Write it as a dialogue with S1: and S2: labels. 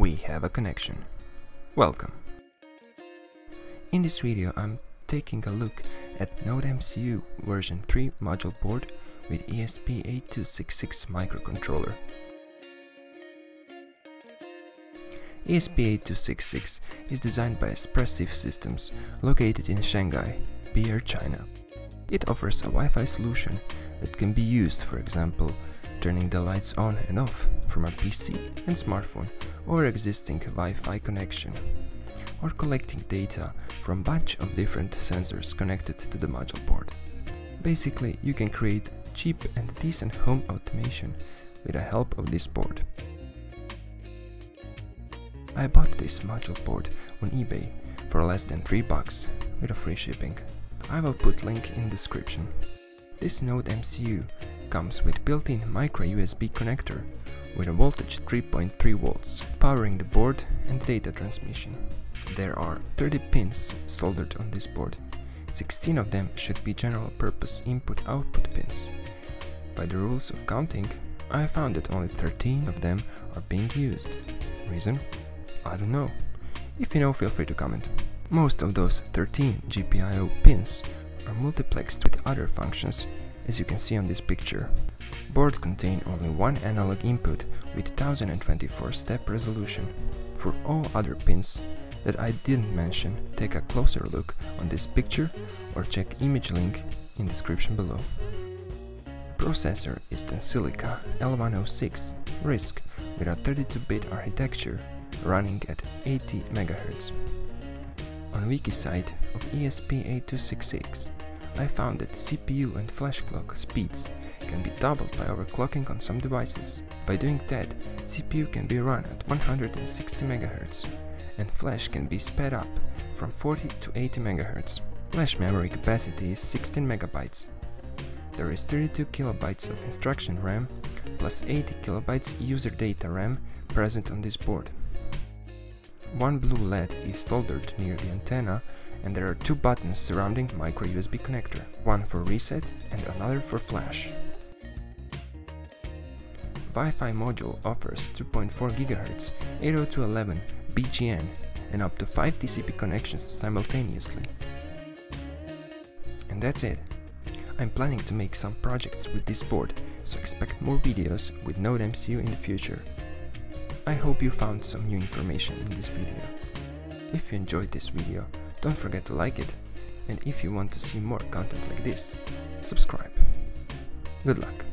S1: we have a connection. Welcome. In this video I'm taking a look at NodeMCU version 3 module board with ESP8266 microcontroller. ESP8266 is designed by Espressif Systems located in Shanghai, PR China. It offers a Wi-Fi solution that can be used for example turning the lights on and off from a PC and smartphone or existing Wi-Fi connection, or collecting data from bunch of different sensors connected to the module board. Basically, you can create cheap and decent home automation with the help of this board. I bought this module board on eBay for less than 3 bucks with a free shipping. I will put link in description. This Node MCU comes with built-in micro USB connector with a voltage 3.3 volts, powering the board and data transmission. There are 30 pins soldered on this board. 16 of them should be general purpose input-output pins. By the rules of counting, I found that only 13 of them are being used. Reason? I don't know. If you know, feel free to comment. Most of those 13 GPIO pins are multiplexed with other functions as you can see on this picture. Boards contain only one analog input with 1024 step resolution. For all other pins that I didn't mention, take a closer look on this picture or check image link in description below. Processor is Tensilica L106 RISC with a 32-bit architecture running at 80 MHz. On wiki site of ESP8266, I found that CPU and flash clock speeds can be doubled by overclocking on some devices. By doing that, CPU can be run at 160 MHz and flash can be sped up from 40 to 80 MHz. Flash memory capacity is 16 MB. There is 32 KB of instruction RAM plus 80 KB user data RAM present on this board. One blue LED is soldered near the antenna and there are two buttons surrounding micro USB connector, one for reset and another for flash. Wi-Fi module offers 2.4 GHz 802.11 BGN and up to 5 TCP connections simultaneously. And that's it. I'm planning to make some projects with this board, so expect more videos with NodeMCU in the future. I hope you found some new information in this video. If you enjoyed this video, don't forget to like it, and if you want to see more content like this, subscribe. Good luck!